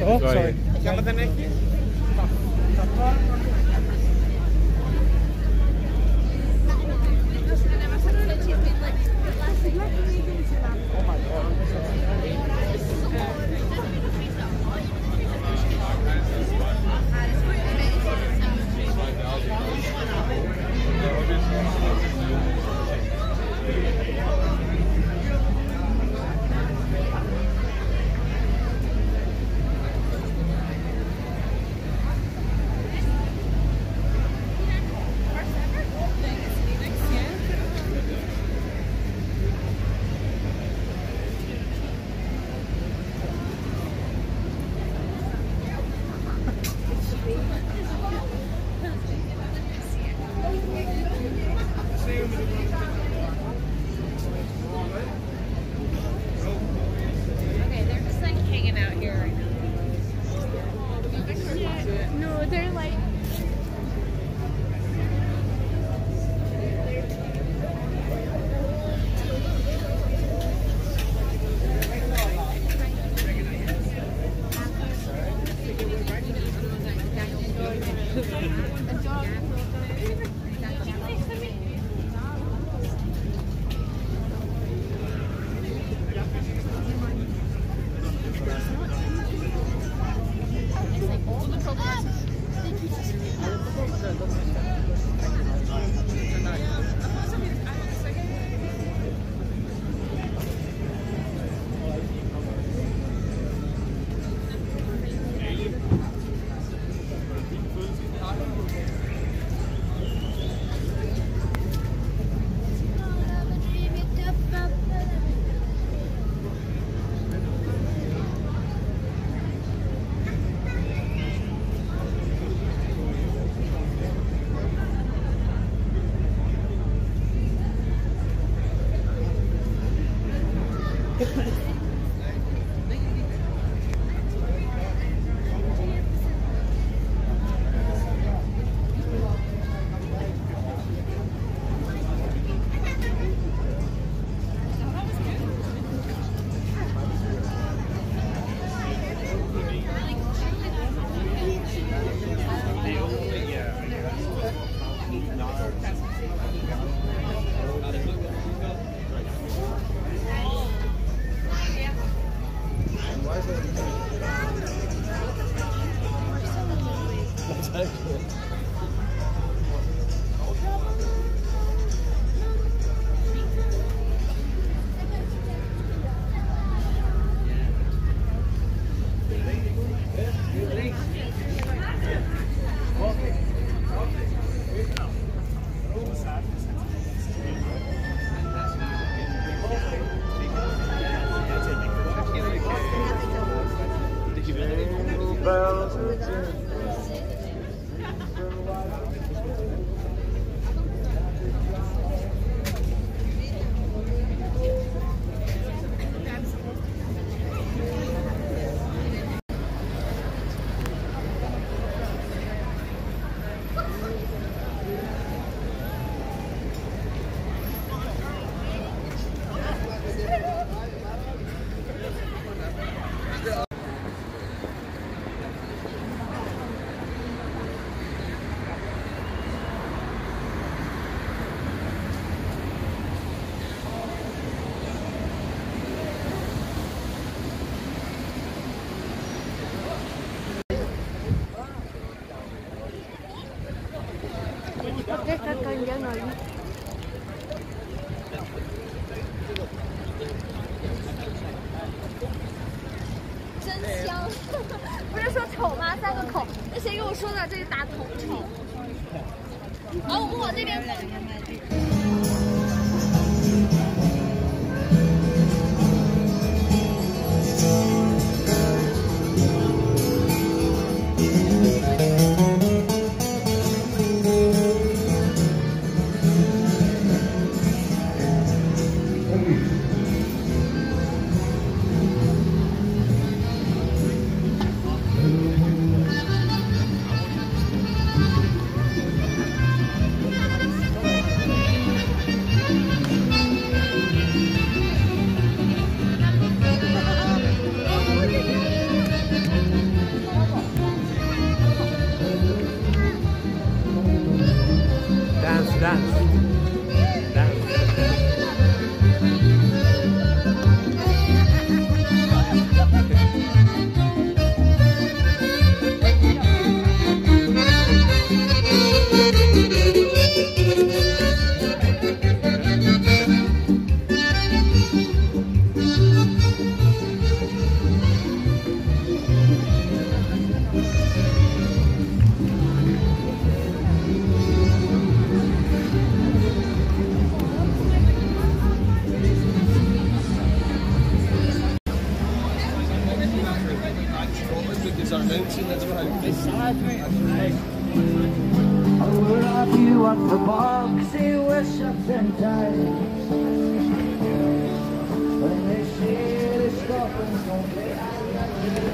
Oh, sorry. Και άμα δεν. Τα πάντα. 说的？这是打头丑。好，我们往这边走。shots and ties. When they say the stuff gonna I you.